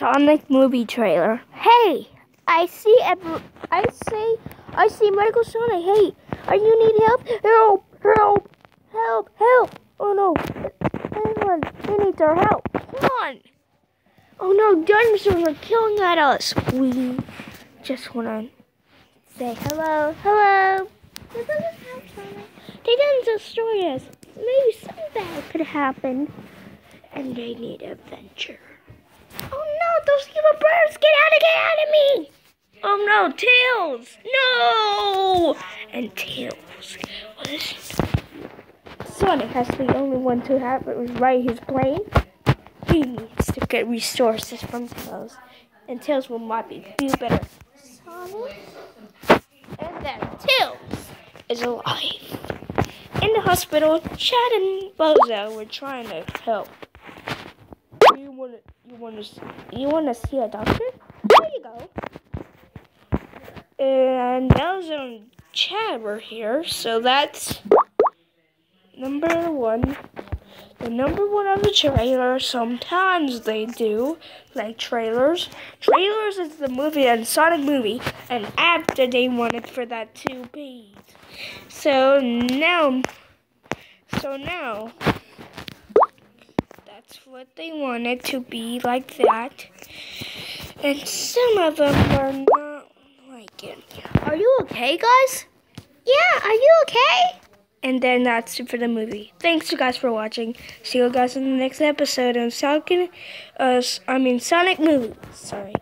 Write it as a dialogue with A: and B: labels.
A: Sonic movie trailer. Hey, I see I see, I see Michael Sonic. Hey, are you need help? Help, help, help, help. Oh no, anyone, we need our help. Come on. Oh no, dinosaurs are killing at us. We just want to say hello, hello. They didn't destroy us. Maybe something bad could happen. And they need adventure. Oh no, those evil birds! Get out of get out of me! Oh no, Tails! No! And Tails was Sonic has the only one to have it right his plane. He needs to get resources from Tails. And Tails will might be feel better. Sonic and then Tails is alive. In the hospital, Chad and Bozo were trying to help. You wanna you wanna you wanna see a doctor? There you go. And Bozo and Chad were here, so that's number one. The number one of the trailer, sometimes they do, like trailers. Trailers is the movie and Sonic movie, and after they wanted for that to be. So now, so now, that's what they wanted to be like that. And some of them were not like it. Are you okay, guys? Yeah, are you okay? And then that's it for the movie. Thanks you guys for watching. See you guys in the next episode of Sonic, uh, I mean Sonic movie. Sorry.